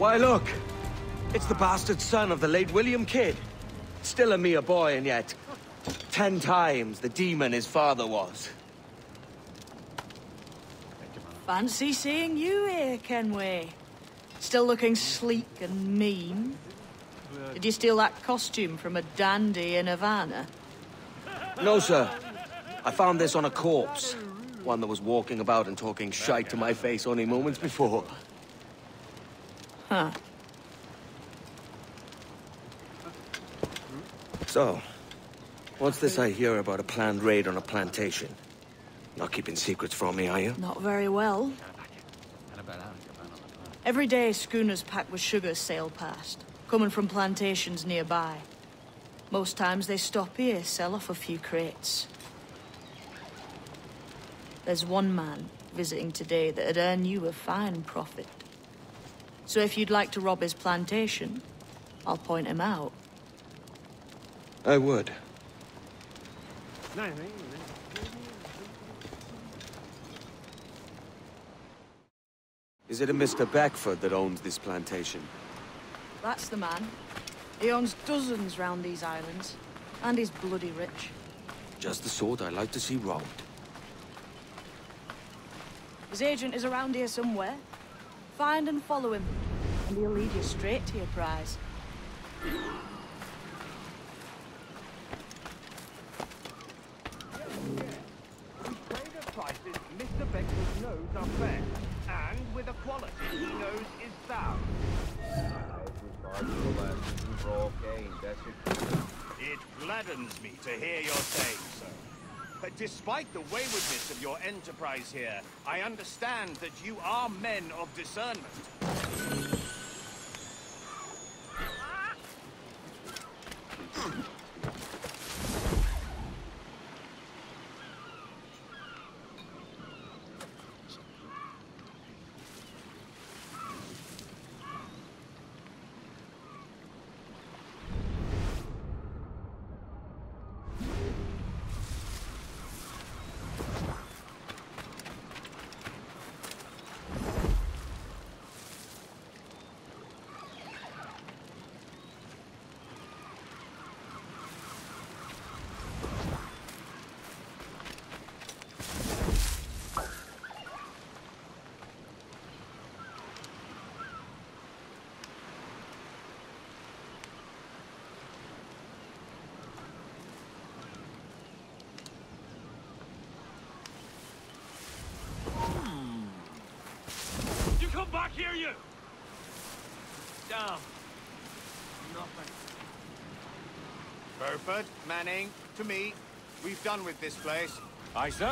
Why, look. It's the bastard son of the late William Kidd. Still a mere boy, and yet... Ten times the demon his father was. Fancy seeing you here, Kenway. Still looking sleek and mean. Did you steal that costume from a dandy in Havana? No, sir. I found this on a corpse. One that was walking about and talking shite to my face only moments before. So, what's this I hear about a planned raid on a plantation? Not keeping secrets from me, are you? Not very well. Every day, schooners packed with sugar sail past, coming from plantations nearby. Most times they stop here, sell off a few crates. There's one man visiting today that'd earn you a fine profit. So if you'd like to rob his plantation, I'll point him out. I would. Is it a Mr. Beckford that owns this plantation? That's the man. He owns dozens round these islands. And he's bloody rich. Just the sort I like to see robbed. His agent is around here somewhere. Find and follow him, and he'll lead you straight to your prize. Trader prices Mr. Beckford knows are fair, and with a quality he knows is sound. It gladdens me to hear you're saying so. But despite the waywardness of your enterprise here, I understand that you are men of discernment. You come back here, you! Damn. Nothing. Burford, Manning, to me. We've done with this place. Aye, sir.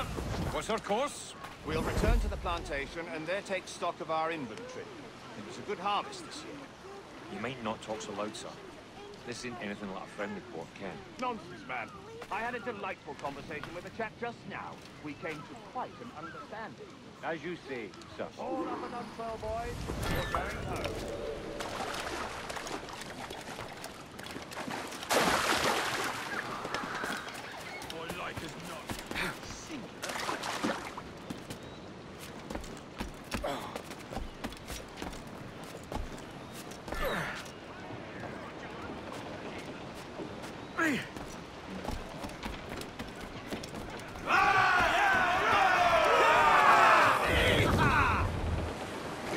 What's our course? We'll return to the plantation and there take stock of our inventory. It was a good harvest this year. You might not talk so loud, sir. This isn't anything like a friendly port, Ken. Nonsense, man. I had a delightful conversation with a chap just now. We came to quite an understanding. As you say, sir. All up and unfurl, boys. We're going home. Boy, like as not.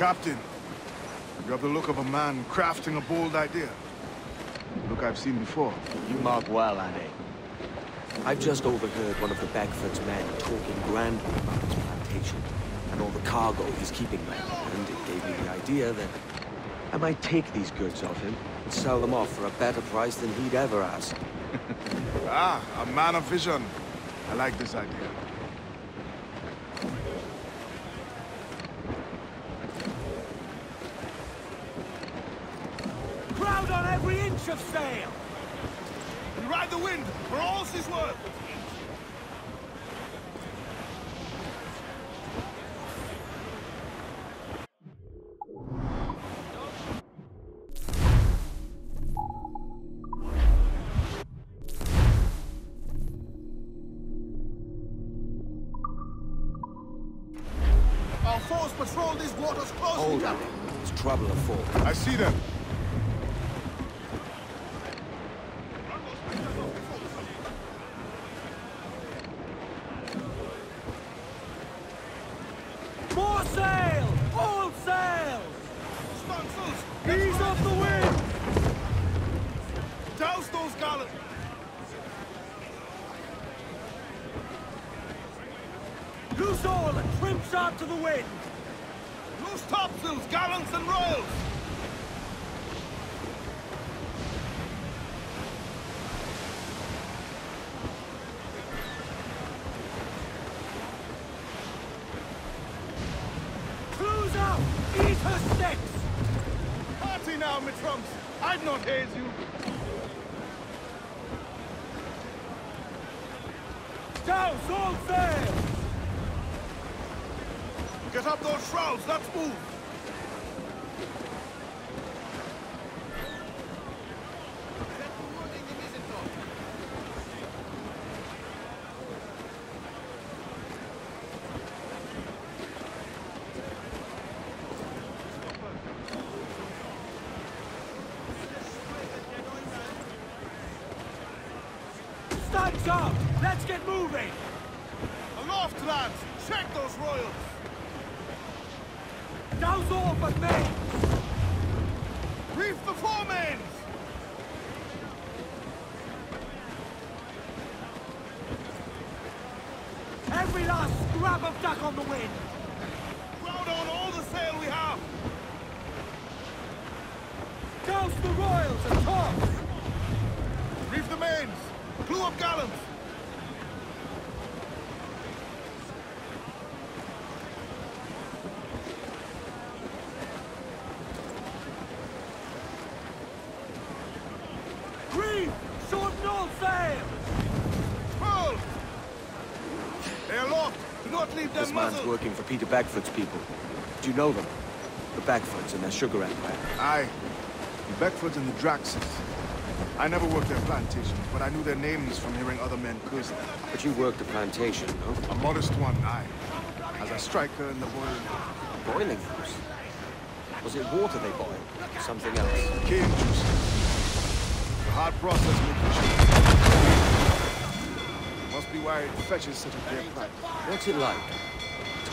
Captain, you have the look of a man crafting a bold idea. Look I've seen before. You mark well, Annie. I've just overheard one of the Beckford's men talking grandly about his plantation and all the cargo he's keeping there, and it gave me the idea that I might take these goods off him and sell them off for a better price than he'd ever ask. Ah, a man of vision. I like this idea. bunch of sail. And ride the wind for all she's worth. Our force patrol these waters closely, Captain. There's trouble afoot. I see them. Loose all and trim sharp to the wind! Loose topsails, gallants and royals! Cruise out! Eat her sticks! Party now, me trunks! I'd not haze you! Douse all sail! Get up those shrouds, let's move! Stand up! Let's get moving! Aloft, lads! Check those royals! Douse all but me! Reef the foremains! Every last scrap of duck on the wind! Crowd on all the sail we have! Douse the royals and tops! Reef the mains! Clew up gallants! Reef! Shorten all sail! Pearl! They are locked! Do not working for Peter Beckford's people. Do you know them? The Beckfords and their sugar empire. Aye. The Beckfords and the Draxes. I never worked their plantations, but I knew their names from hearing other men curse them. But you worked the plantation, no? A modest one, aye. As a striker in the boiling Boiling house. Was it water they boiled? Something else? cane juice. The hard process making sugar. Must be why it fetches such a dear price. What's it like?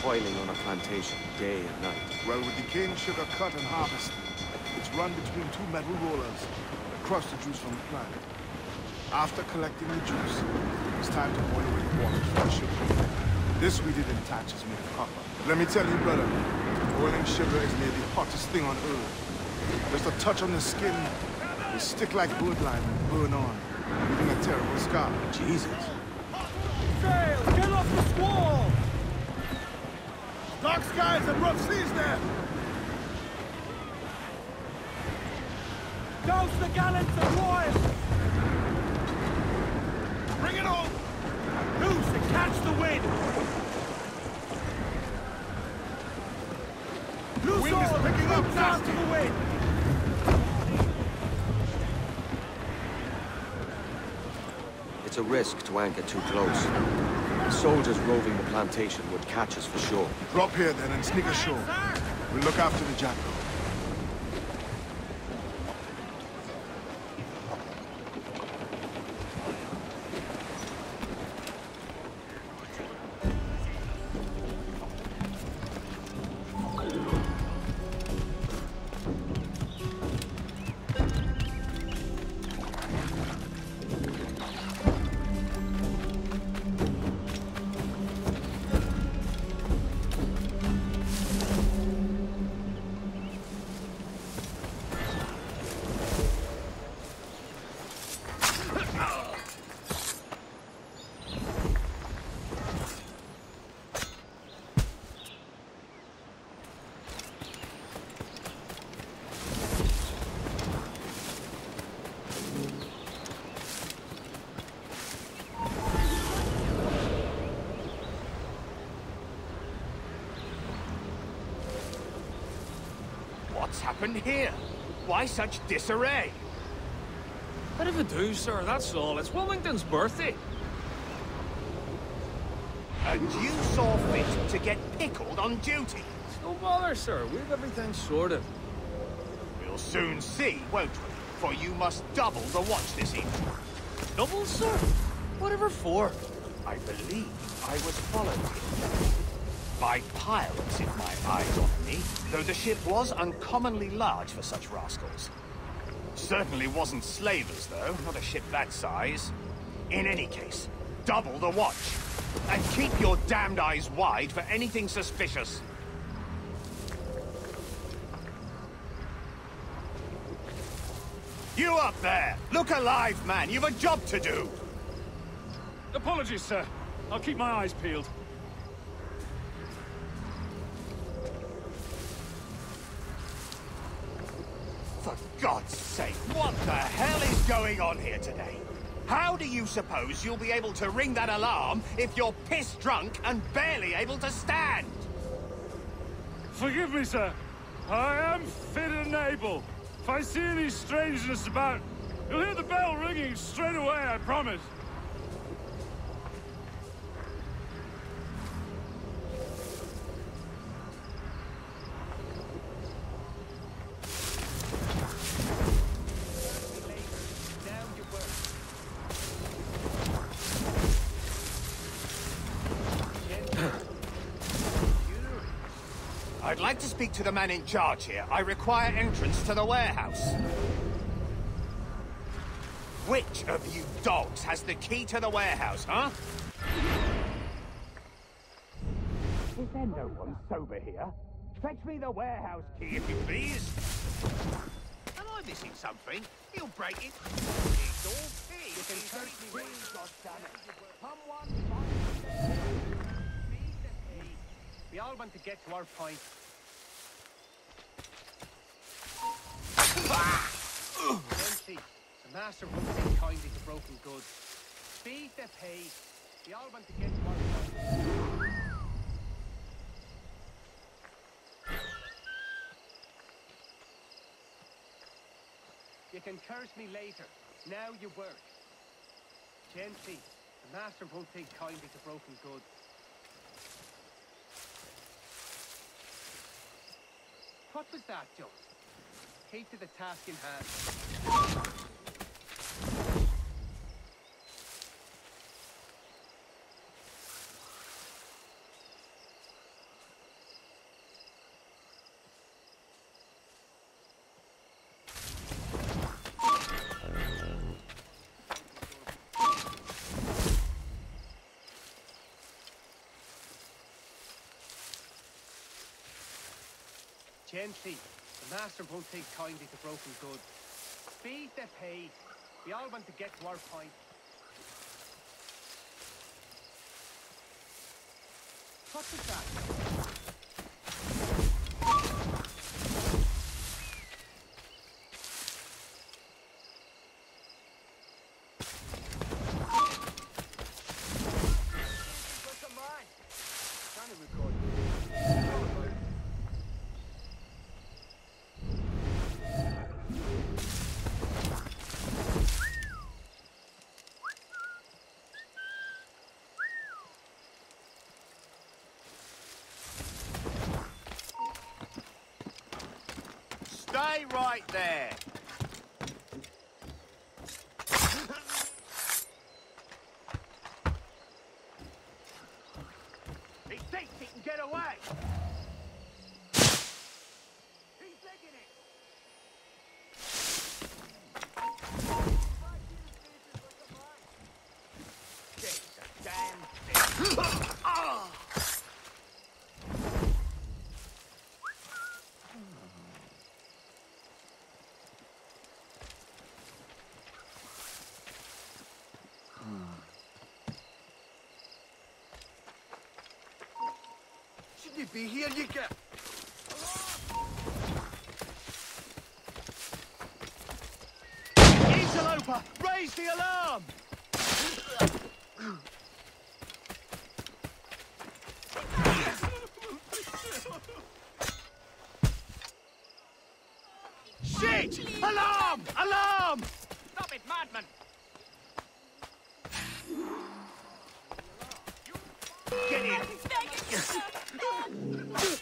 Toiling on a plantation, day and night. Well, with the cane sugar cut and harvested, it's run between two metal rollers across the juice from the plant. After collecting the juice, it's time to boil away the water for the sugar. This we did in thatch is made of copper. Let me tell you, brother, boiling sugar is near the hottest thing on earth. Just a touch on the skin, will stick like birdlime and burn on, leaving a terrible scar. Jesus. Sail! Get off the squall! Dark skies and rough seas there! Douse the gallants and royals! Bring it on! Loose and catch the wind! Loose Wind is all and picking up trim sharp to the wind! It's a risk to anchor too close. The soldiers roving the plantation would catch us for sure. Drop here then and sneak ashore. We'll look after the Jackdaw. What's happened here? Why such disarray? Bit of a do, sir, that's all. It's Wilmington's birthday. And you saw fit to get pickled on duty. No bother, sir. We've everything sorted. We'll soon see, won't we? For you must double the watch this evening. Double, sir? Whatever for? I believe I was followed. By pirates, if my eyes on me, though the ship was uncommonly large for such rascals. Certainly wasn't slavers, though, not a ship that size. In any case, double the watch. And keep your damned eyes wide for anything suspicious. You up there! Look alive, man! You've a job to do! Apologies, sir. I'll keep my eyes peeled. God's sake, what the hell is going on here today? How do you suppose you'll be able to ring that alarm if you're piss drunk and barely able to stand? Forgive me, sir. I am fit and able. If I see any strangeness about, you'll hear the bell ringing straight away, I promise. I'd like to speak to the man in charge here. I require entrance to the warehouse. Which of you dogs has the key to the warehouse, huh? Is there no one sober here? Fetch me the warehouse key, if you please. Am I missing something? He'll break it. It's all key. You can search me, goddammit. Someone find We all want to get to our point. Empty. The master won't take kindly to broken goods. Feed the pay. We all want to get point. You can curse me later. Now you work. Gently. The master won't take kindly to broken goods. What was that, Jones? Keep to the task in hand. Gently. Master won't take kindly to broken goods. Feed the pay. We all want to get to our point. What was that? Right there. He thinks he can get away. He's digging it. This a damn thing. Ah! Should you be here, you get? Interloper, raise the alarm! Shit! Alarm! Alarm! Stop it, madman! Ugh!